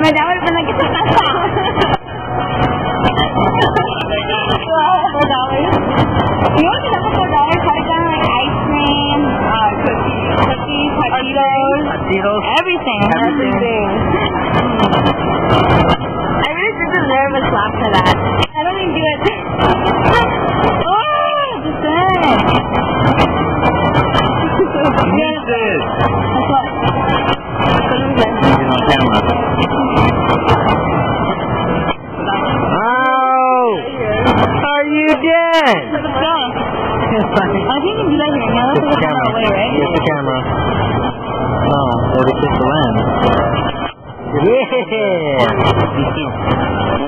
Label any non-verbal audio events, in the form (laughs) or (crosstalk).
My dad would have been like, "It's not stop." Four dollars. You know what the four dollars had done like ice cream, uh, cookies, cookies, Cheetos, Cheetos. everything, Everything. I really did deserve a slap for that. Let's go. I think you can do that here. Now Get the camera. that right? Get the camera. Oh, 46 to land. Yeah! (laughs)